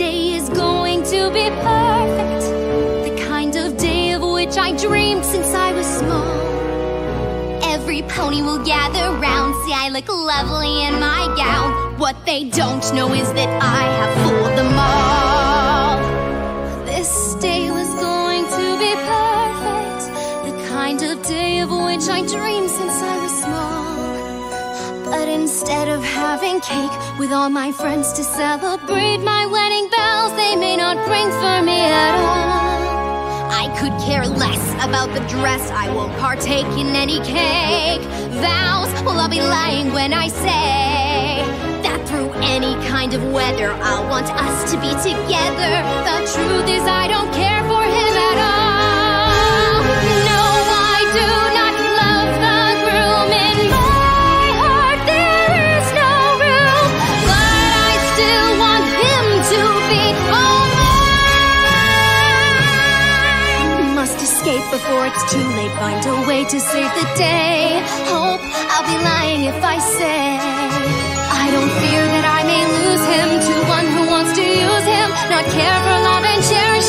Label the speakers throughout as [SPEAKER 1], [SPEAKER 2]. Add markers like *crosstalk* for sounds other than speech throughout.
[SPEAKER 1] day is going to be perfect. The kind of day of which I dreamed since I was small. Every pony will gather round. See, I look lovely in my gown. What they don't know is that I have fooled them all. This day was going to be perfect. The kind of day of which I dreamed wedding cake with all my friends to celebrate my wedding bells. They may not ring for me at all. I could care less about the dress. I won't partake in any cake. Vows, well I'll be lying when I say That through any kind of weather I'll want us to be together. The truth is I don't care before it's too late. Find a way to save the day. Hope I'll be lying if I say I don't fear that I may lose him to one who wants to use him, not care for love and
[SPEAKER 2] charity.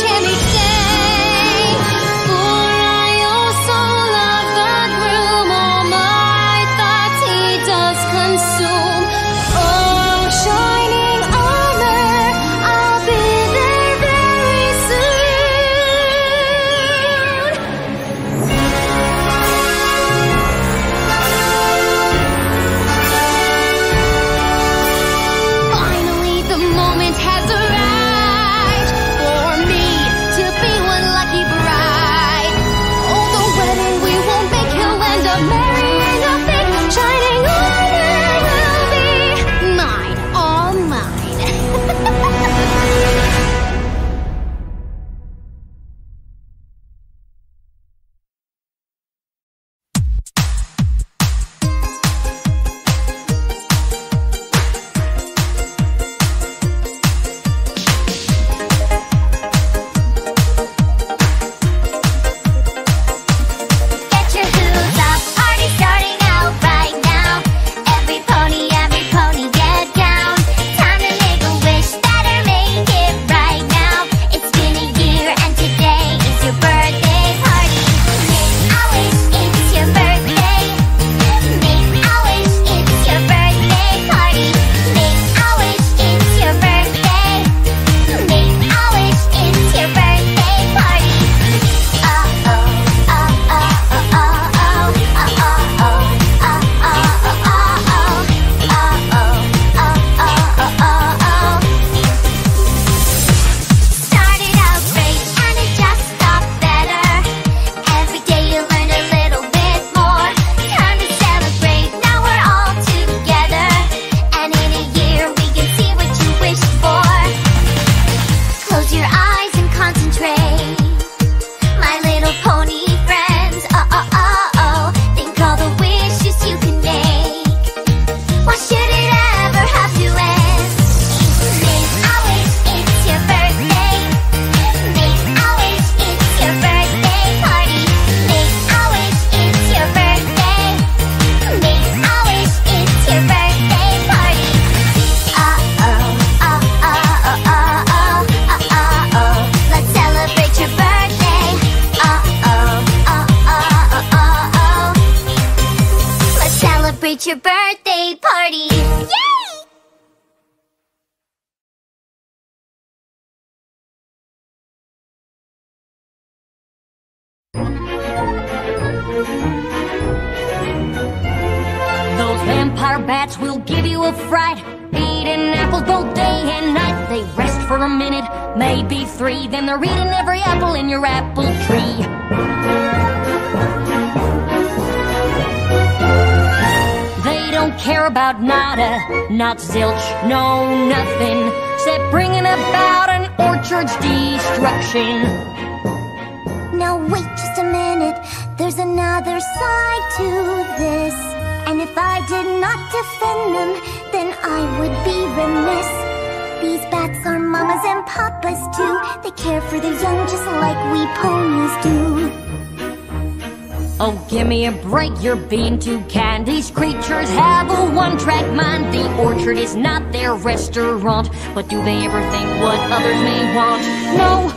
[SPEAKER 2] Restaurant. But do they ever think what others may want? No,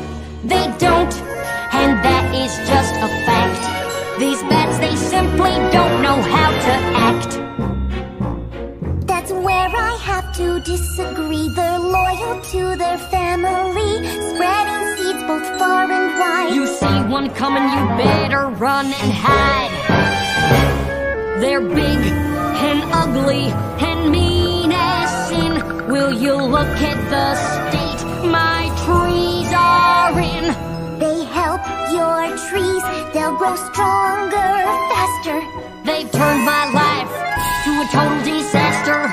[SPEAKER 2] they don't. And that is just a fact. These bats, they simply don't know how to act.
[SPEAKER 3] That's where I have to disagree. They're loyal to their family, spreading seeds both far and wide.
[SPEAKER 2] You see one coming, you better run and hide. They're big and ugly and mean. Will you look at the state my trees are in?
[SPEAKER 3] They help your trees, they'll grow stronger, faster.
[SPEAKER 2] They've turned my life to a total disaster.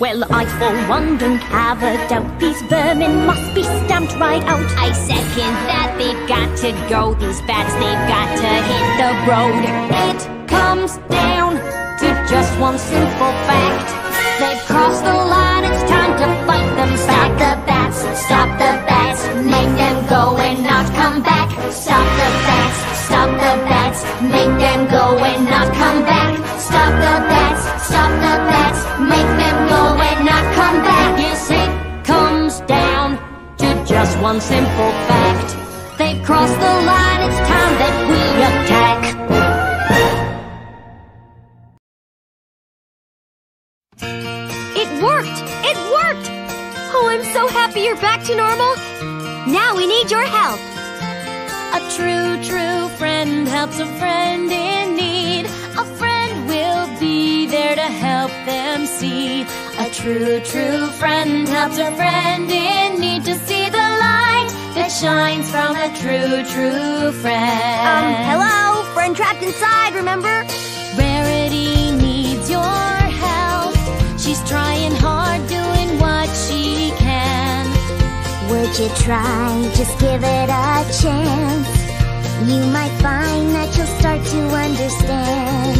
[SPEAKER 4] Well, I for one don't have a doubt These vermin must be stamped right out
[SPEAKER 1] I second that they've got to go. These bats, they've got to hit the road.
[SPEAKER 2] It comes down to just one simple fact. They've crossed the line, it's time to fight them
[SPEAKER 3] Stop the bats, stop the bats, make them go and not come back. Stop the bats, stop the bats, make them go and not come back. Stop the bats, stop the bats, make them go and not come back.
[SPEAKER 2] Yes, it comes down to just one simple fact. They've crossed the line, it's time that we attack.
[SPEAKER 1] Happy you're back to normal. Now we need your help.
[SPEAKER 4] A true, true friend helps a friend in need. A friend will be there to help them see. A true, true friend helps a friend in need to see the light that shines from a true, true friend.
[SPEAKER 1] Um, hello? Friend trapped inside, remember?
[SPEAKER 4] Rarity needs your help. She's trying hard,
[SPEAKER 3] Would you try? Just give it a chance. You might find that you'll start to understand.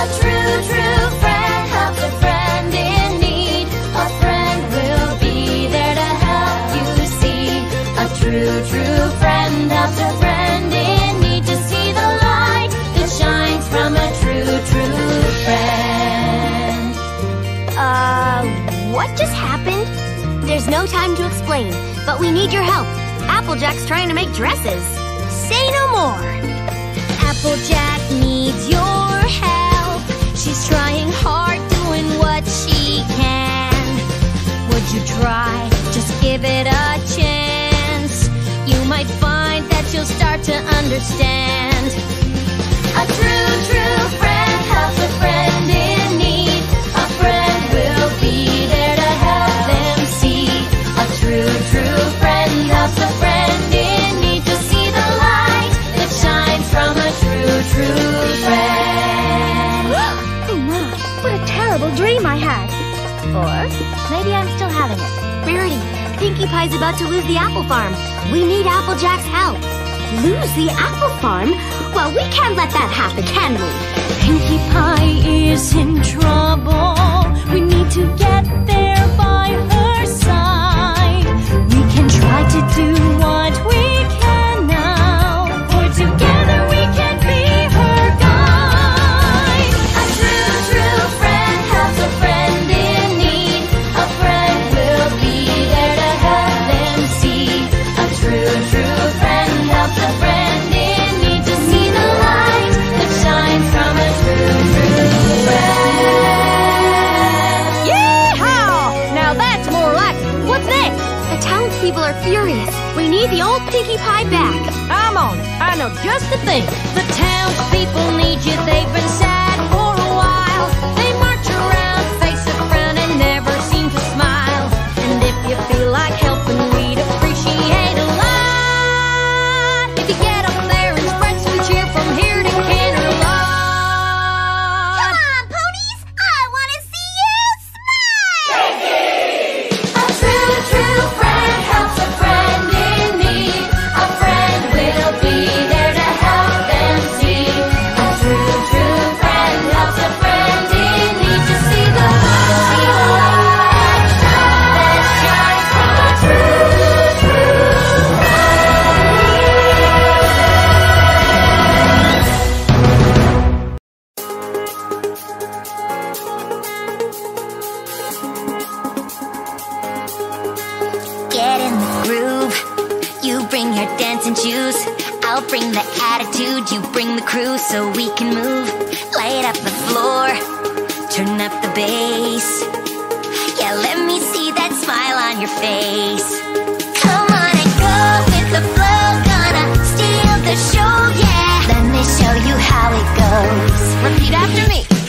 [SPEAKER 4] A true, true friend helps a friend in need. A friend will be there to help you see. A true, true friend helps a friend in need to see the light that shines from a true, true friend.
[SPEAKER 1] Uh, what just happened? There's no time to explain, but we need your help. Applejack's trying to make dresses. Say no more.
[SPEAKER 4] Applejack needs your help. She's trying hard, doing what she can. Would you try? Just give it a chance. You might find that you'll start to understand. A true, true friend helps a friend
[SPEAKER 1] Or maybe I'm still having it. Rarity, Pinkie Pie's about to lose the apple farm. We need Applejack's help. Lose the apple farm? Well, we can't let that happen, can we?
[SPEAKER 4] Pinkie Pie is in trouble. We need to get there by her side. We can try to do what we need the
[SPEAKER 1] old Pinkie Pie back. I'm on it. I know just the thing.
[SPEAKER 2] The townspeople need you, they've been sad for a while. They
[SPEAKER 3] Bring the crew so we can move. Light up the floor, turn up the bass. Yeah, let me see that smile on your face. Come on and go with the flow, gonna steal the show, yeah. Let me show you how it goes. Repeat after me.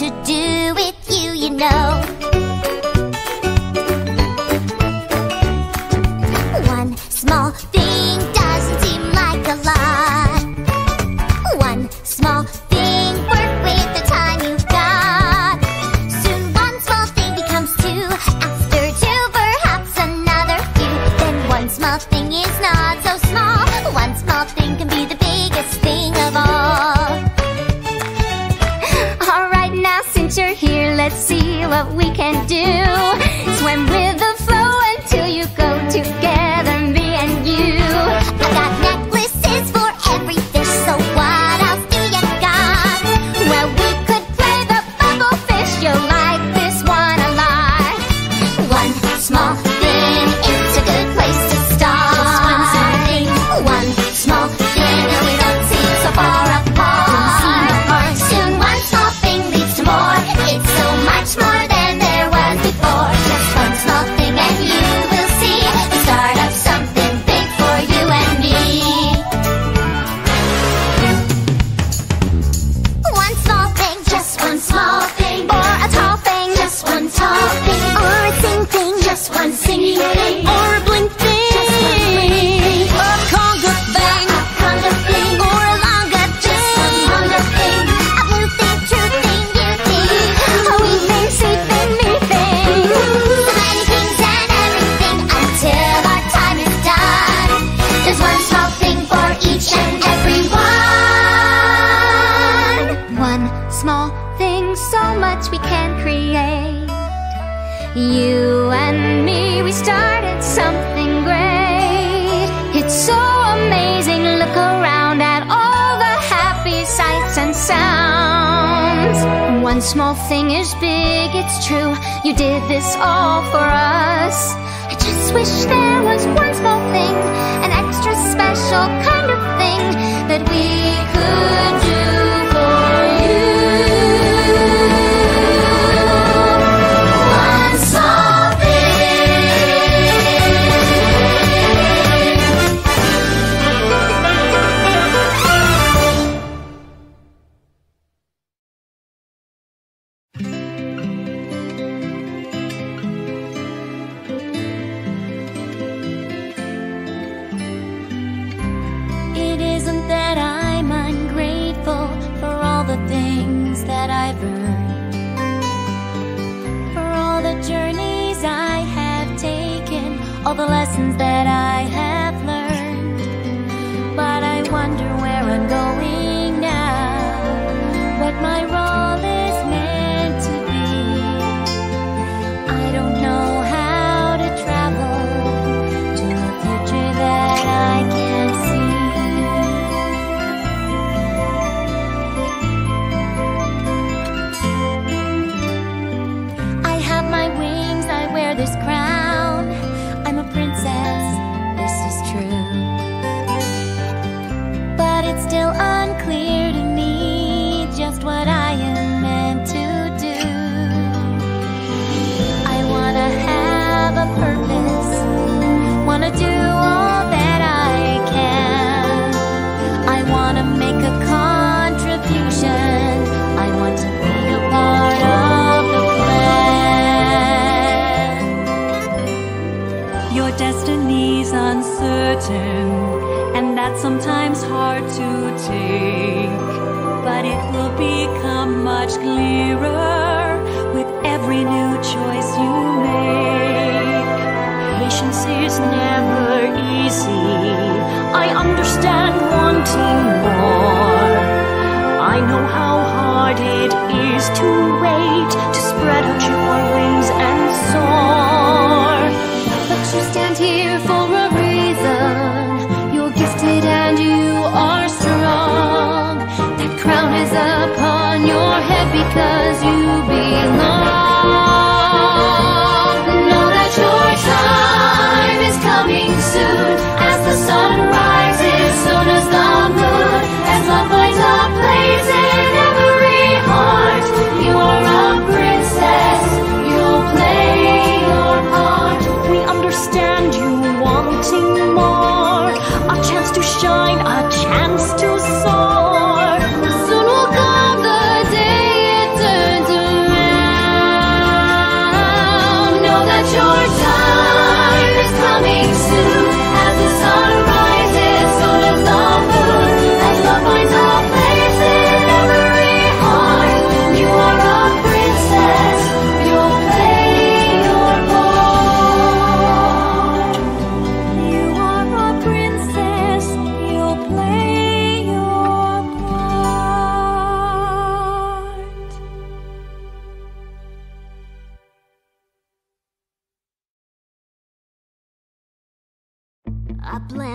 [SPEAKER 1] to do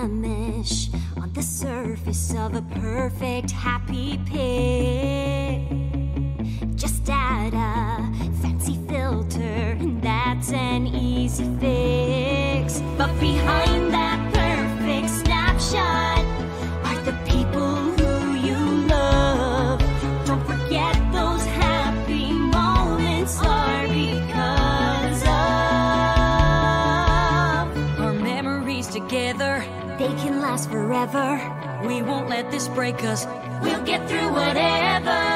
[SPEAKER 4] blemish on the surface of a perfect happy pig. Just add a fancy filter, and that's an easy fix. But behind forever.
[SPEAKER 5] We won't let this break us.
[SPEAKER 4] We'll get through whatever.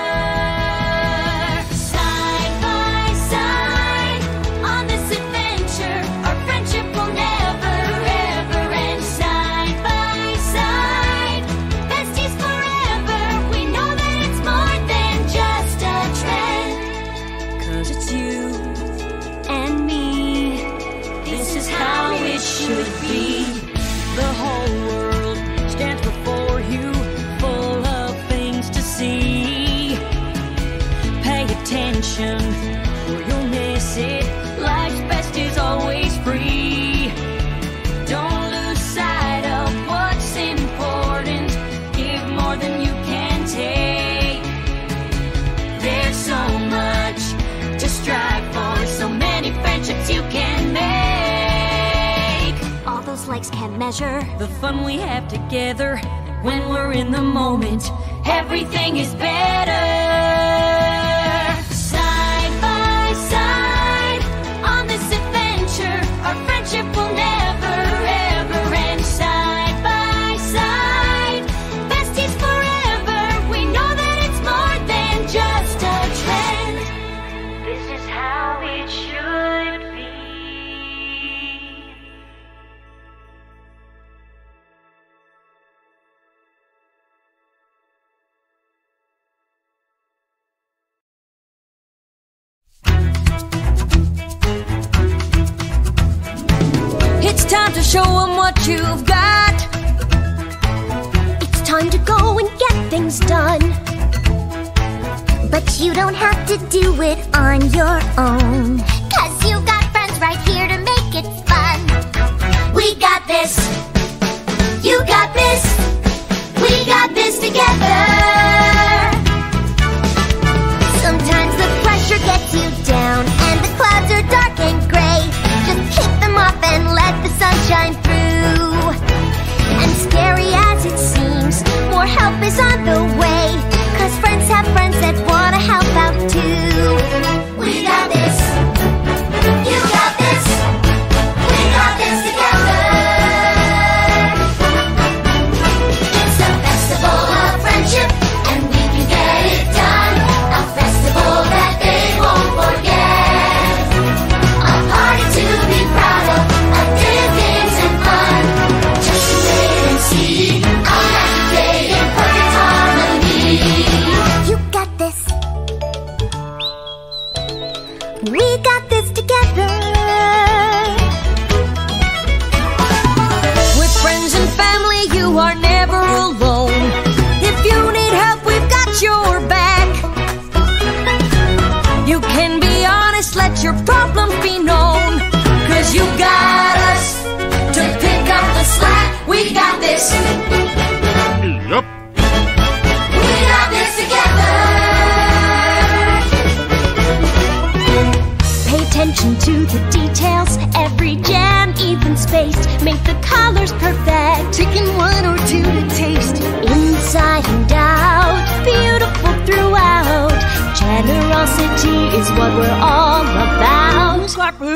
[SPEAKER 4] measure
[SPEAKER 5] the fun we have together when we're in the moment. Everything is better.
[SPEAKER 4] on your own.
[SPEAKER 3] Cause you got friends right here to make it fun. We got this. You got this. We got this together.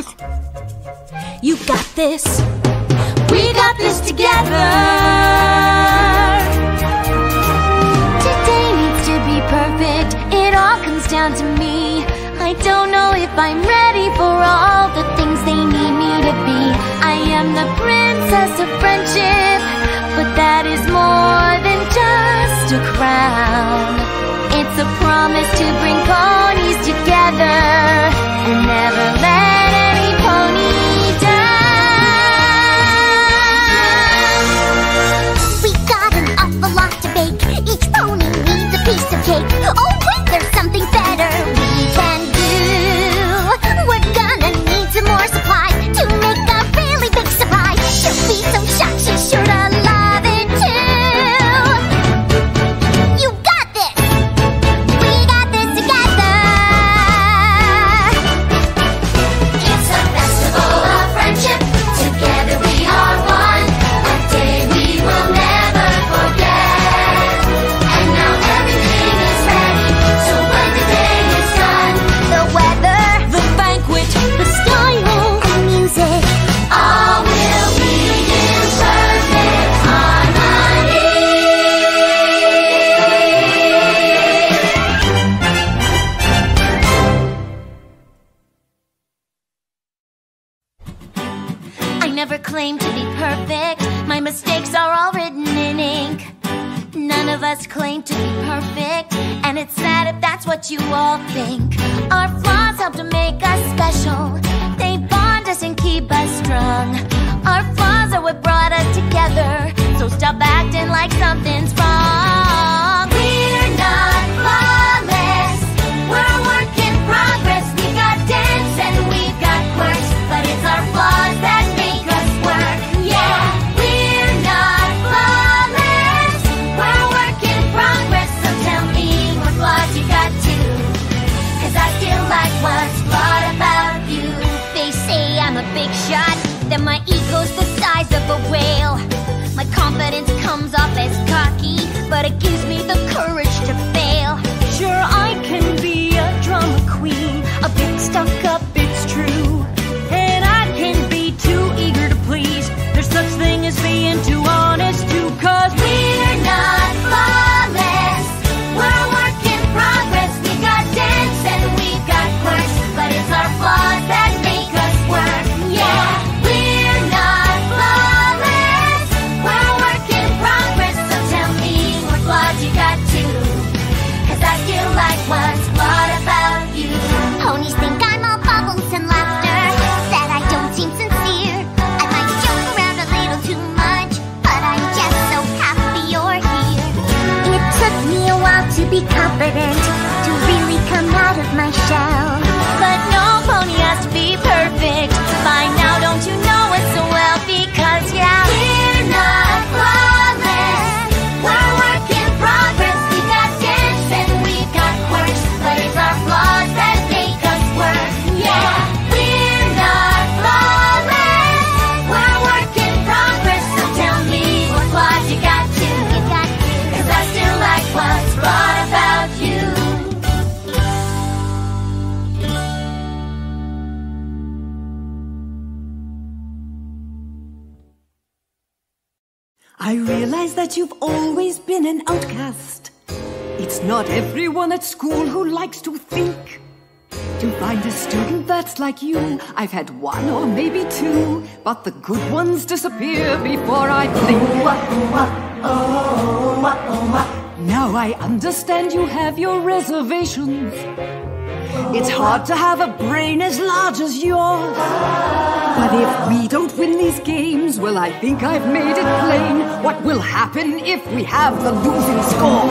[SPEAKER 4] Earth. You
[SPEAKER 3] got this. We got this together.
[SPEAKER 4] Today needs to be perfect. It all comes down to me. I don't know if I'm ready for all the things they need me to be. I am the princess of friendship, but that is more than just a crown. It's a promise to bring ponies together and never let it we got an awful lot to bake. Each pony needs a piece of cake. Oh,
[SPEAKER 6] always been an outcast. It's not everyone at school who likes to think. To find a student that's like you, I've had one or maybe two, but the good ones disappear before I blink. Now I understand you have your reservations. It's hard to have a brain as large as yours. But if we don't win these games, well, I think I've made it plain what will happen if we have the losing score.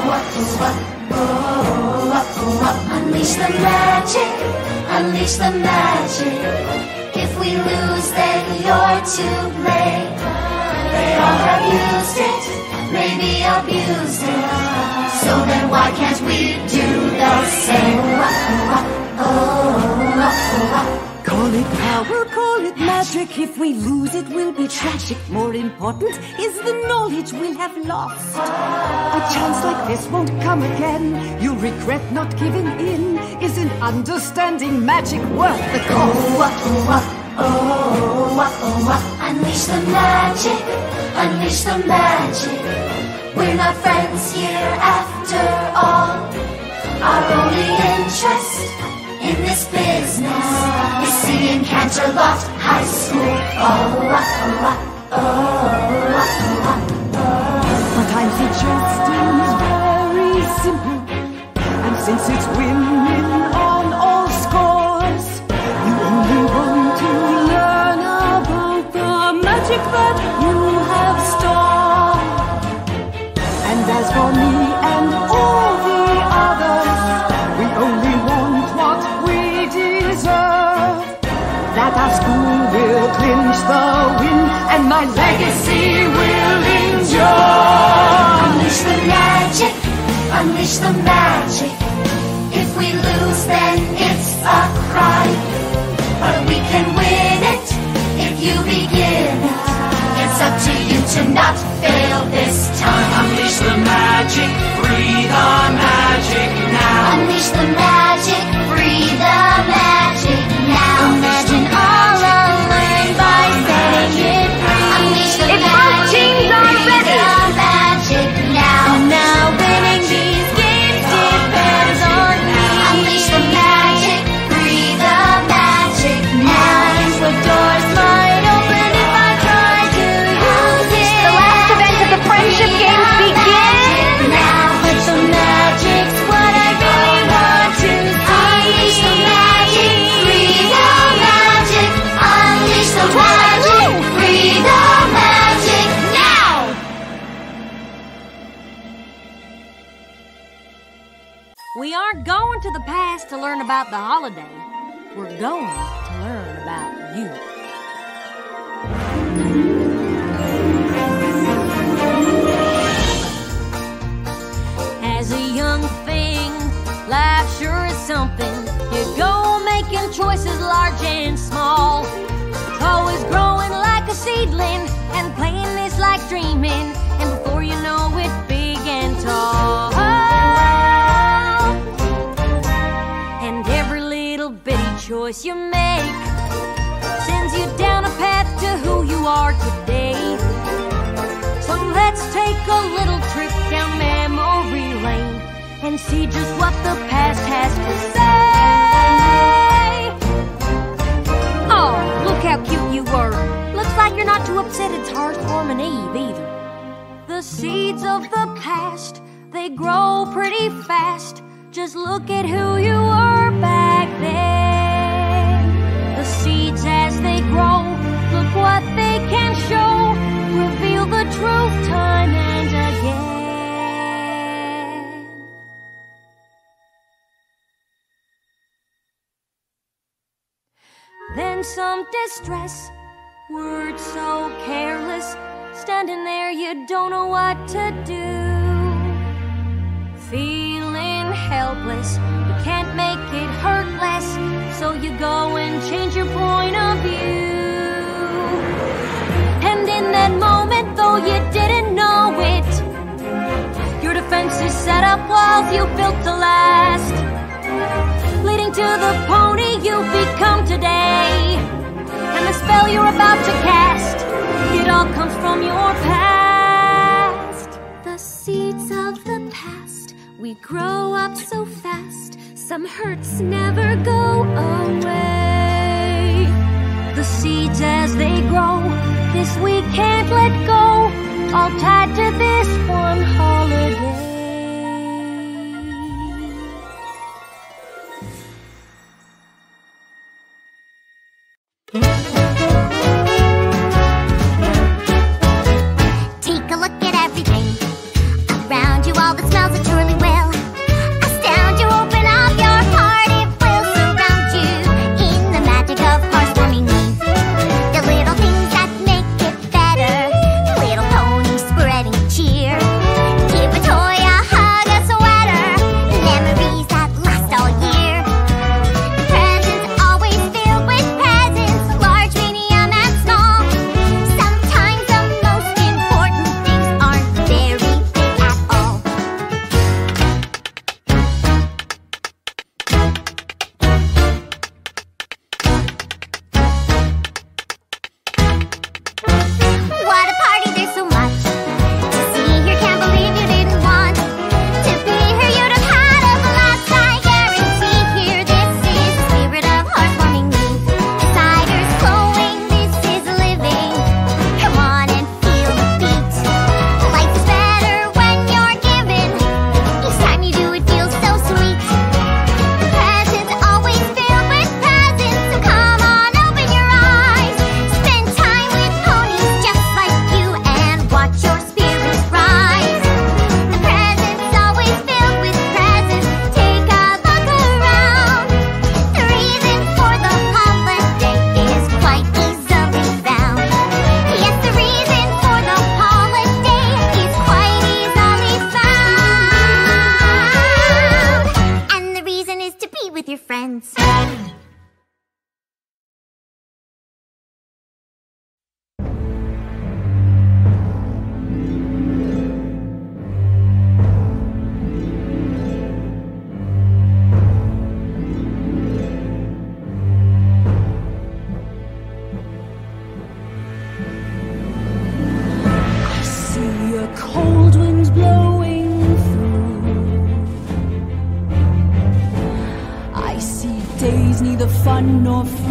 [SPEAKER 7] Unleash the magic, unleash the magic. If we lose, then you're to blame. They all have used it, maybe abused it. So then why can't we do the same?
[SPEAKER 6] Call it power, call it magic. If we lose, it will be tragic. More important is the knowledge we'll have lost. A chance like this won't come again. You'll regret not giving in. Isn't understanding magic worth the cost? *laughs*
[SPEAKER 7] Unleash the magic, unleash the magic. We're not friends here after all. Our only interest in this business is seeing Canterlot High School oh, oh, oh,
[SPEAKER 6] What I'm suggesting is very simple. And since it's win-win my legacy will endure.
[SPEAKER 7] Unleash the magic, unleash the magic. If we lose, then it's a crime. But we can win it if you begin it. It's up to you to not fail this time.
[SPEAKER 3] Unleash the magic,
[SPEAKER 4] going to learn about you. As a young thing, life sure is something. You go making choices large and small. Always growing like a seedling, and playing is like dreaming. And before you know it, big and tall. Choice you make sends you down a path to who you are today. So let's take a little trip down memory lane and see just what the past has to say. Oh, look how cute you were. Looks like you're not too upset it's Hearth's Warming Eve either. The seeds of the past, they grow pretty fast. Just look at who you were back then. what they can show, reveal the truth time and again. Then some distress, words so careless, standing there you don't know what to do. Feeling helpless, you can't make it hurt less, so you go and change your point of happened in that moment, though you didn't know it. Your defenses set up walls you built to last, leading to the pony you've become today. And the spell you're about to cast, it all comes from your past.
[SPEAKER 8] The seeds of the past, we grow up so fast, some hurts never go away.
[SPEAKER 4] The seeds as they grow we can't let go, all tied to this one holiday.
[SPEAKER 3] one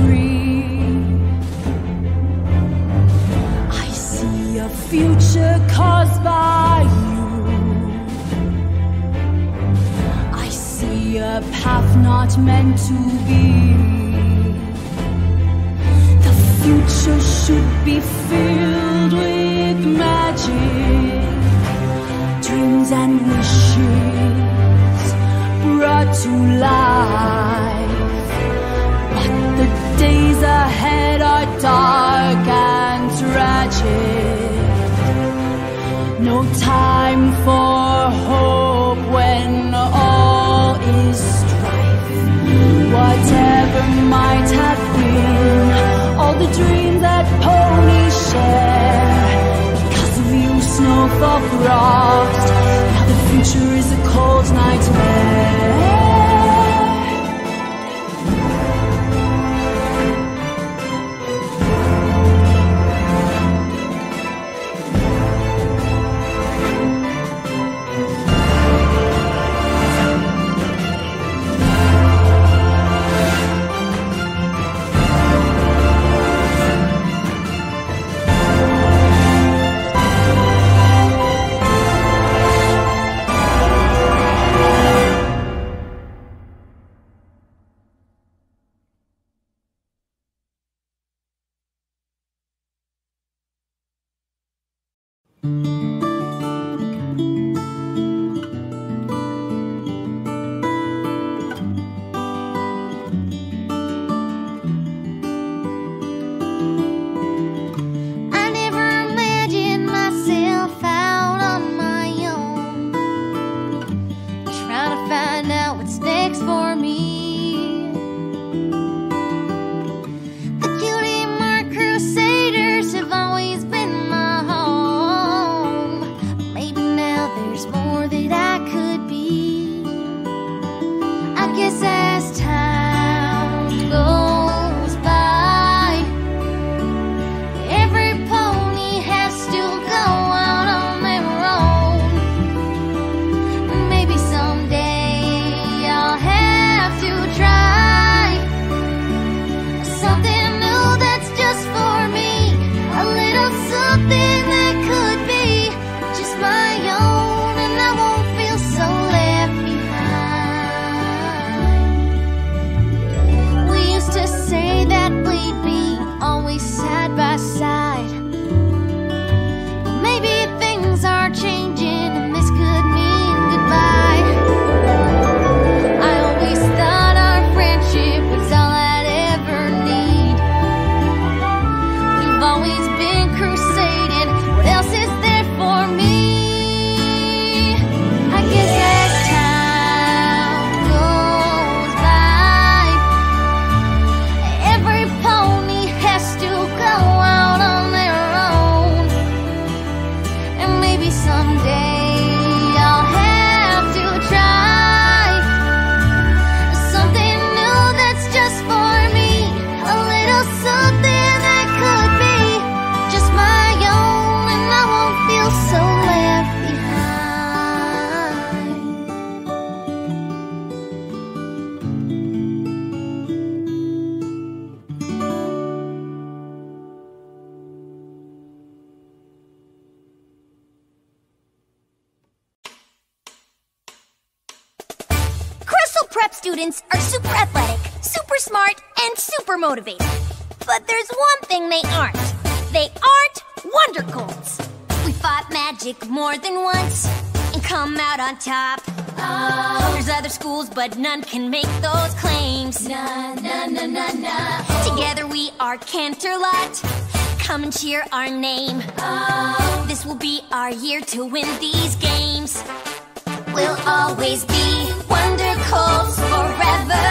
[SPEAKER 3] but none can make those claims. Na na na na na. Oh. Together we are Canterlot. Come and cheer our name. Oh. This will be our year to win these games. We'll always be Wonder Colts forever.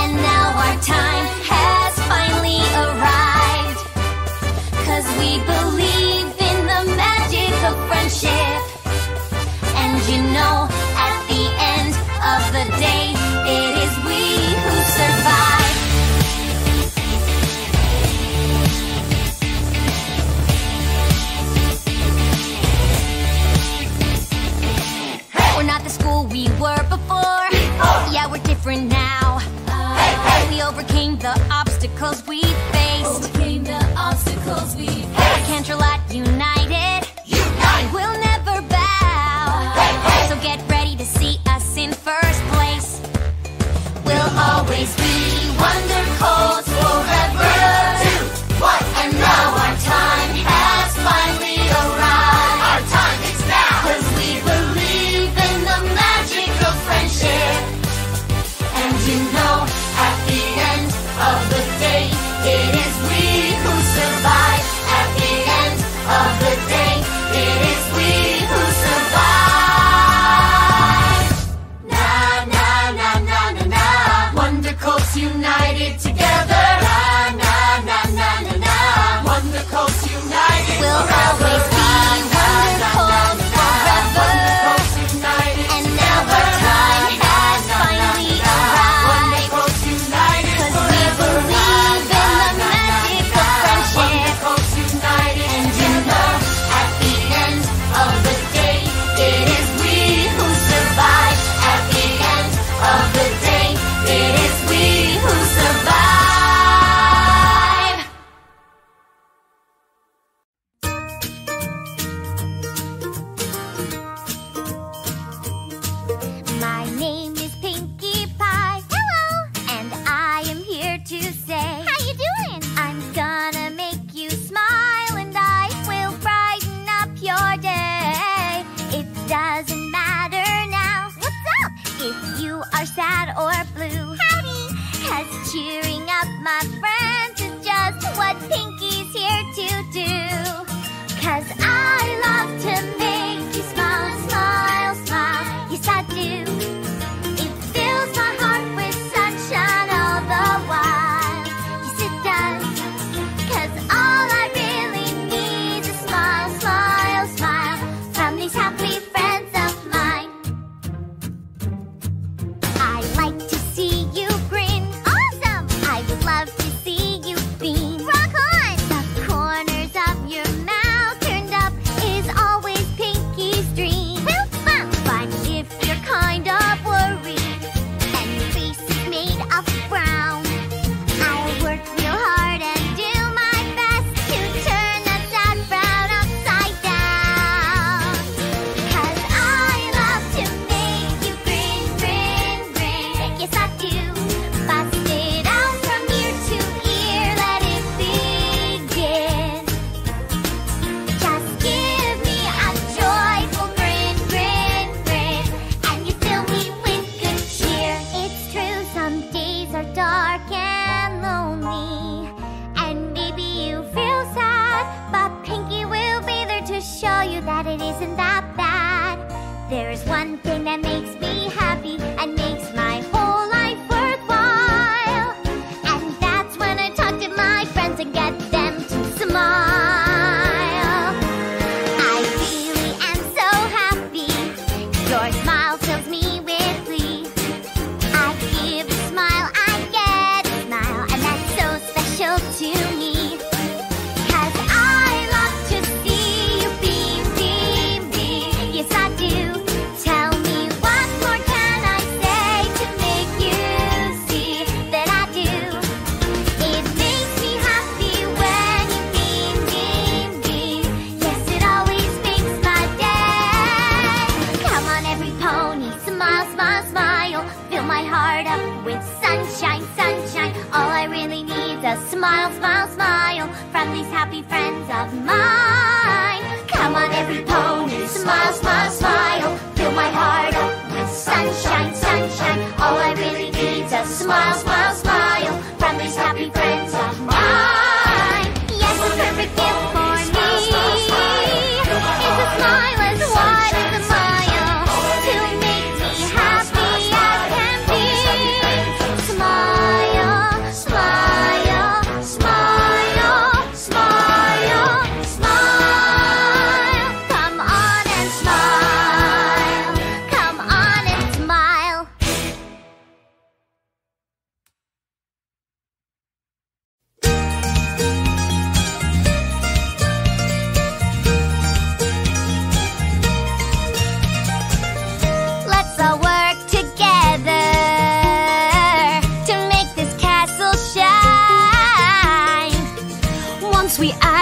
[SPEAKER 3] And now our time has finally arrived. Cause we believe in the magic of friendship. And you know,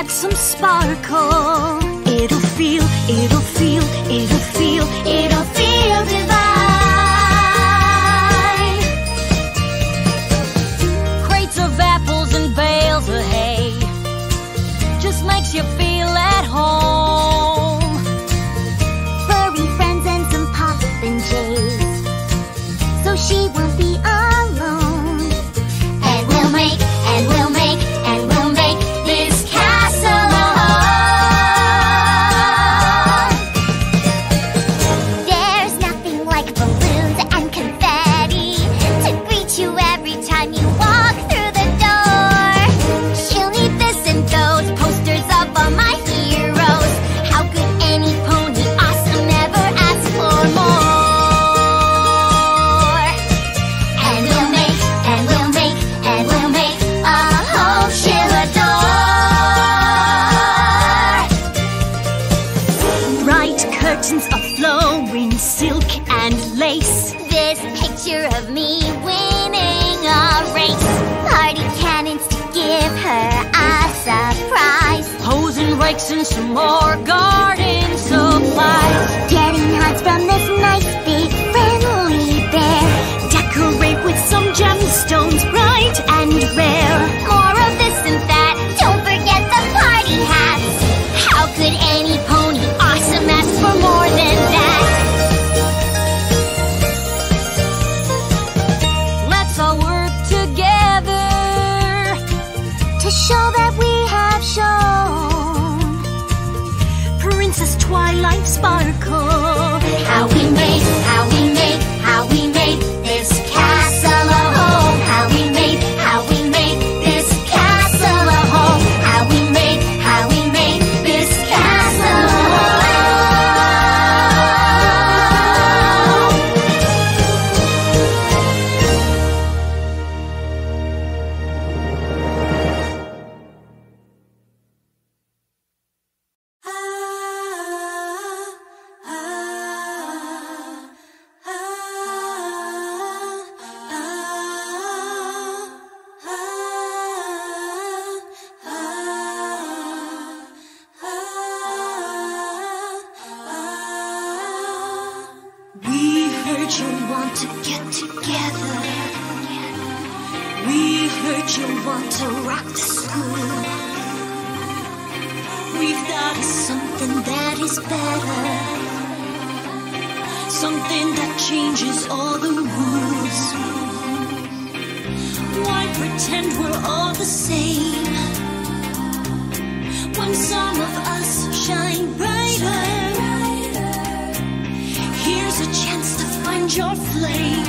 [SPEAKER 4] add some sparkle. It'll feel, it'll feel, it'll feel. changes all the rules. Why pretend we're all the same when some of us shine brighter? Here's a chance to find your flame.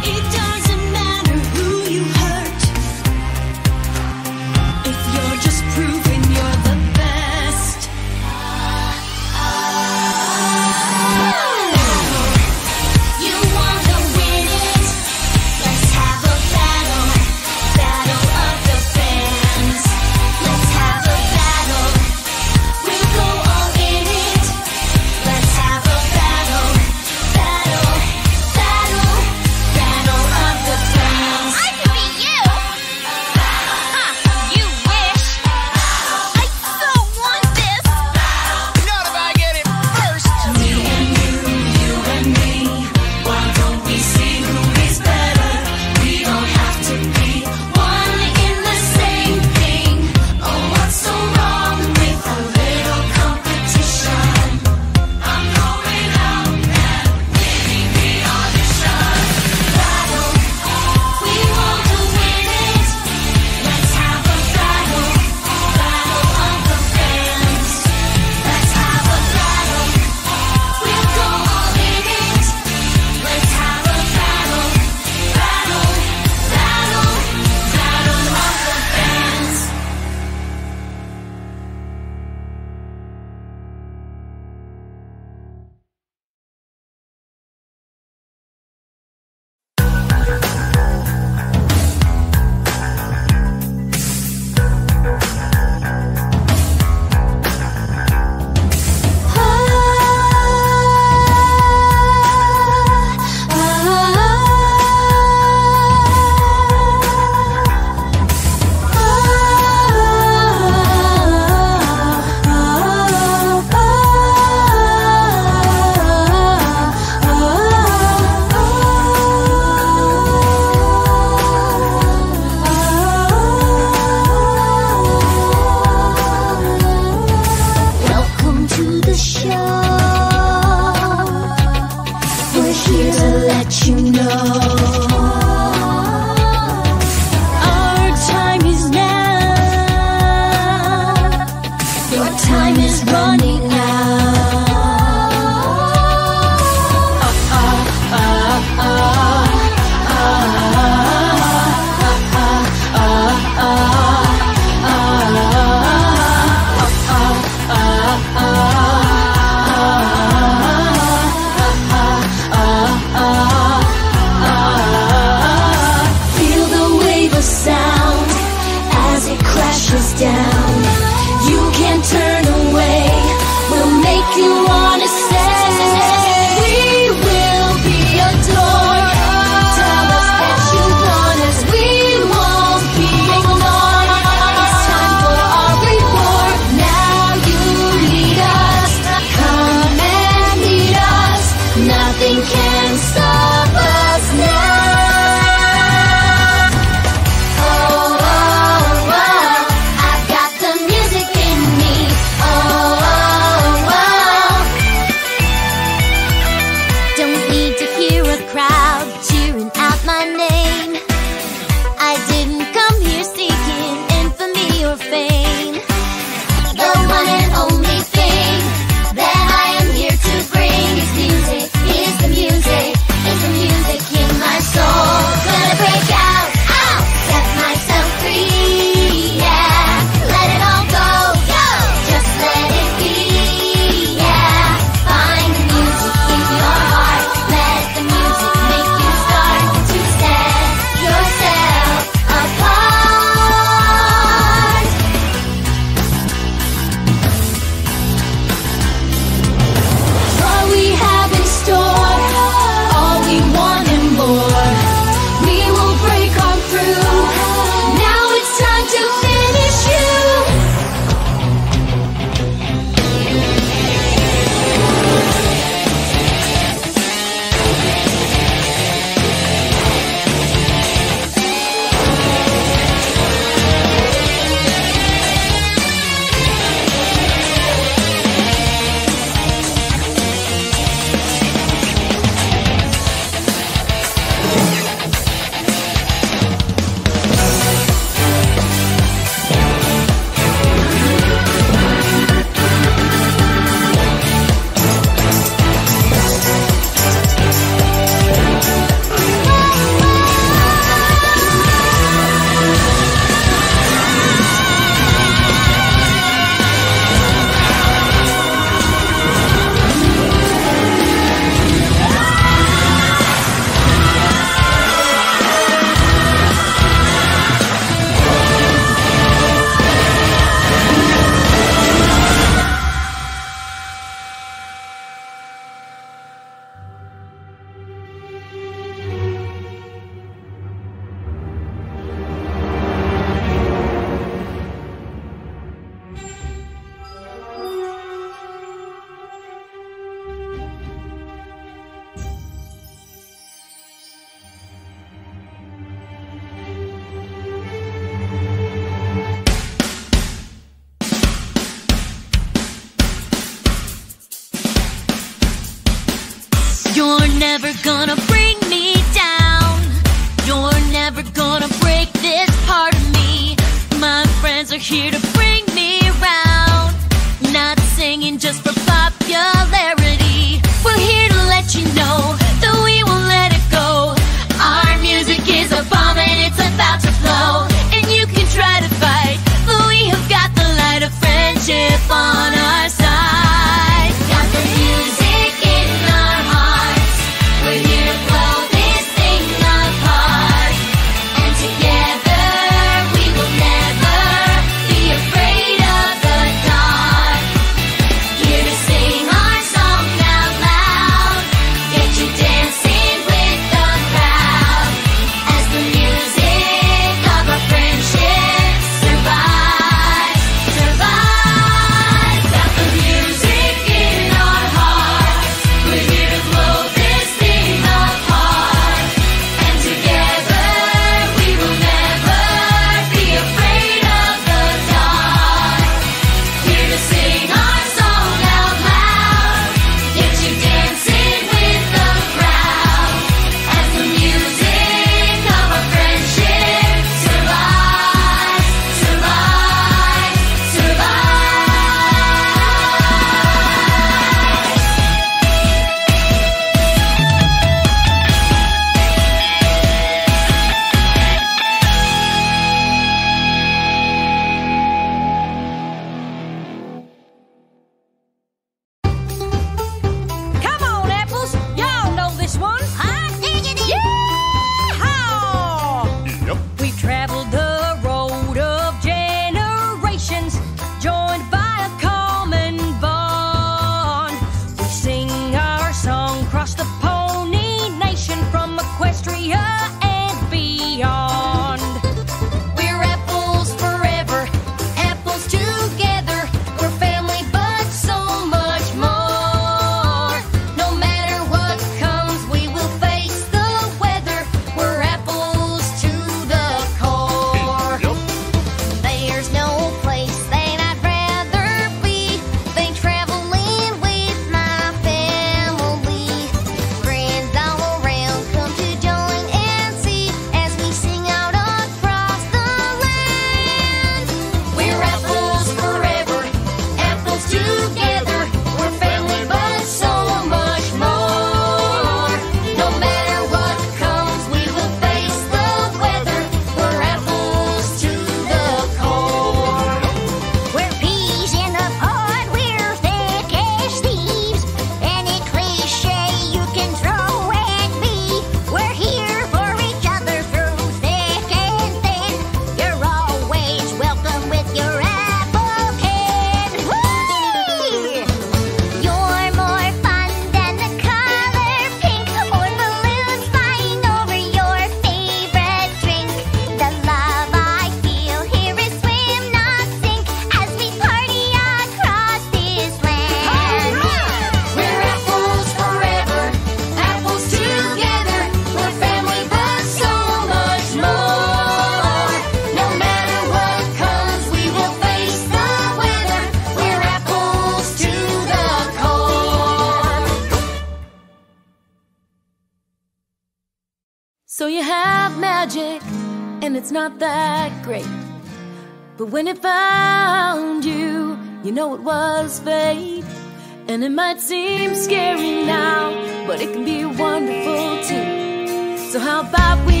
[SPEAKER 4] And it might seem scary now, but it can be wonderful too. So how about we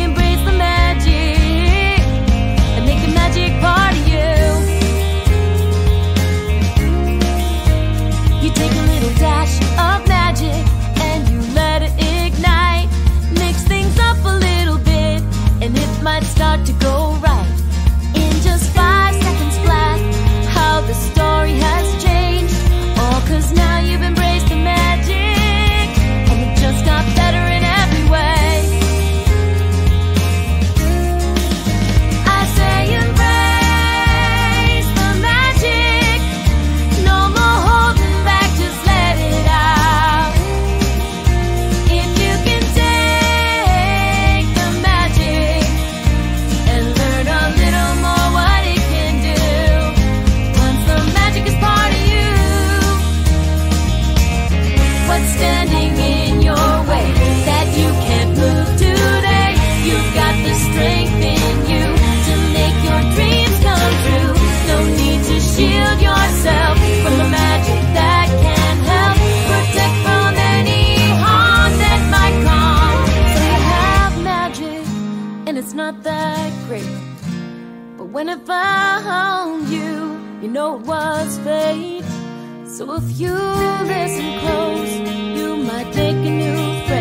[SPEAKER 4] found you, you know it was fate. So if you listen close, you might make a new friend.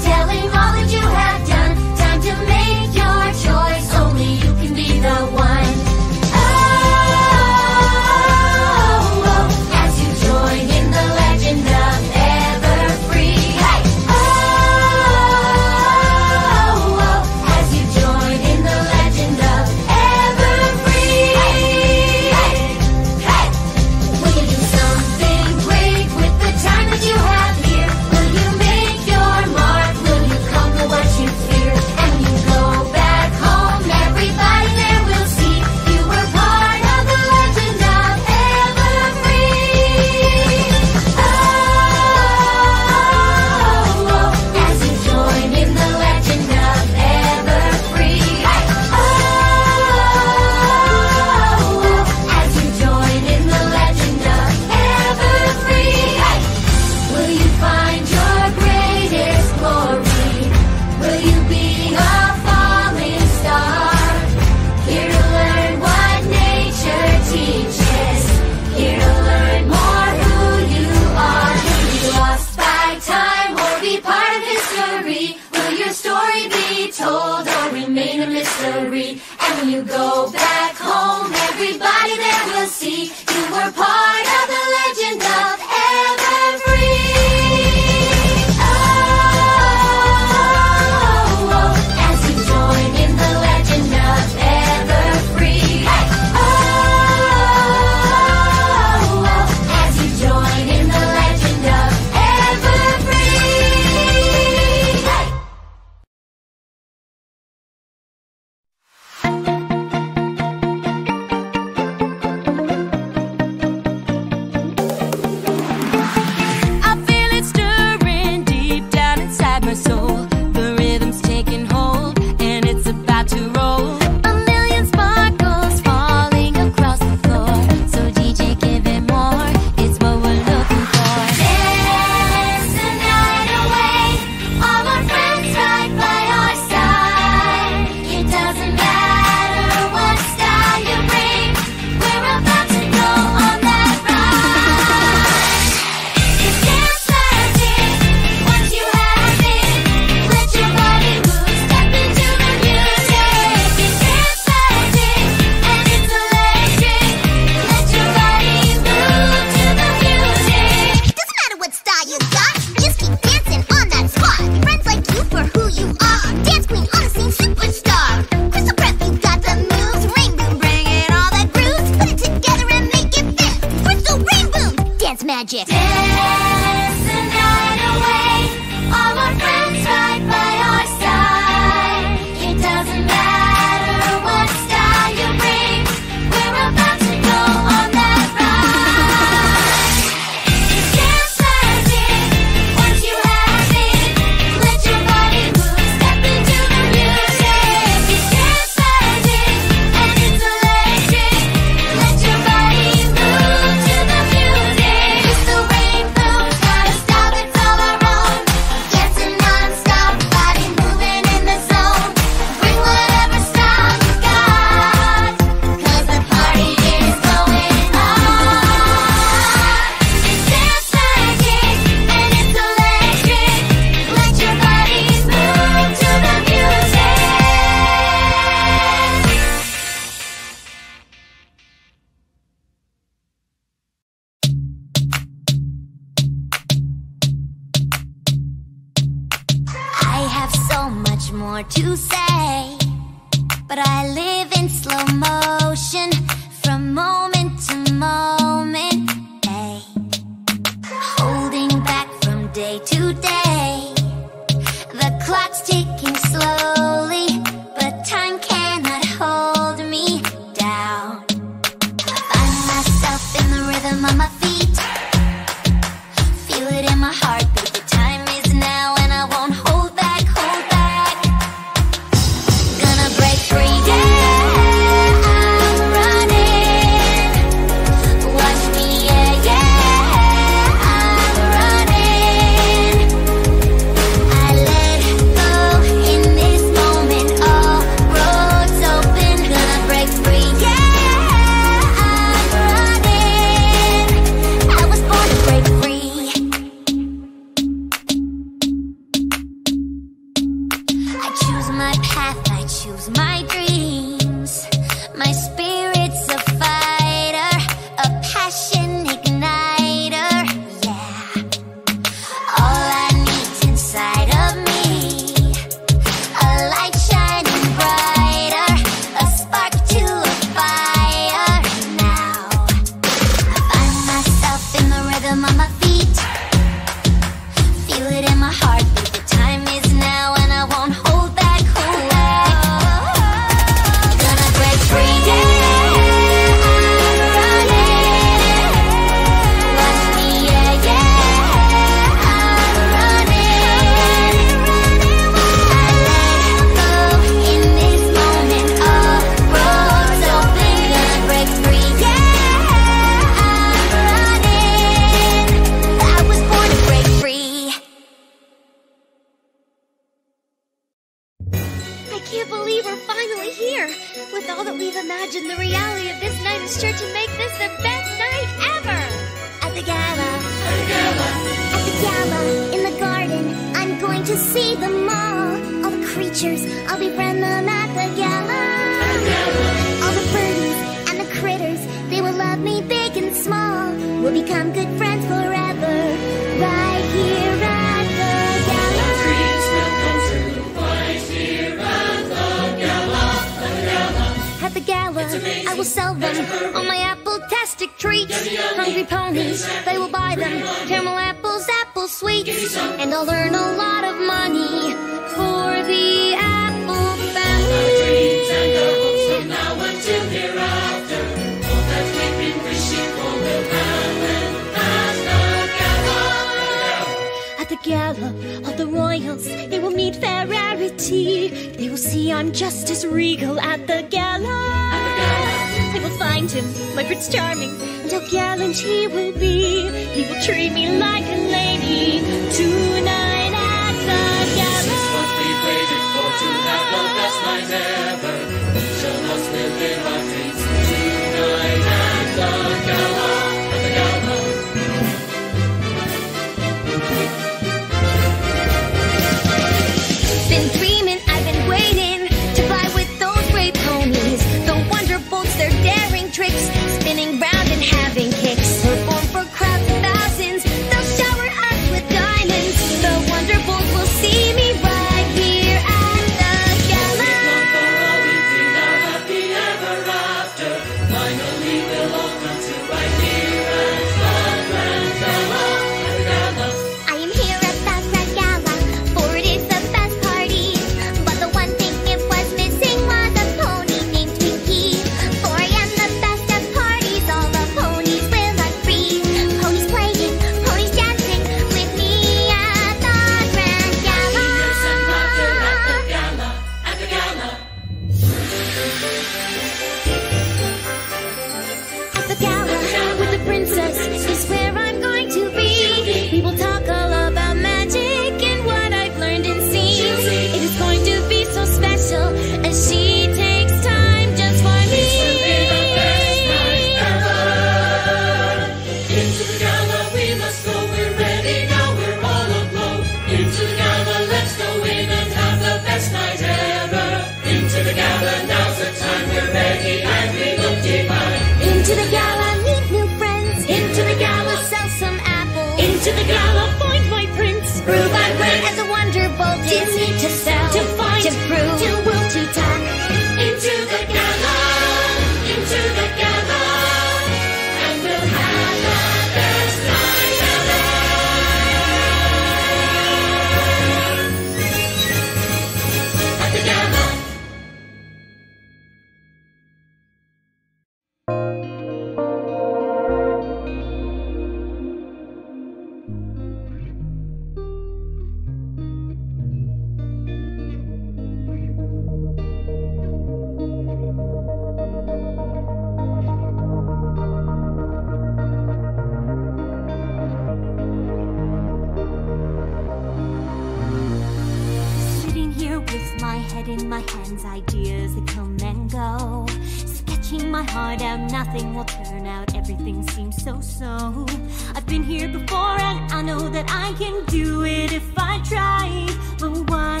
[SPEAKER 1] seems so so. I've been here before and I know that I can do it if I try. But why,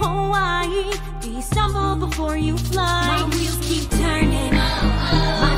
[SPEAKER 1] oh why, do you stumble before you fly? My wheels keep turning.
[SPEAKER 3] Oh, oh.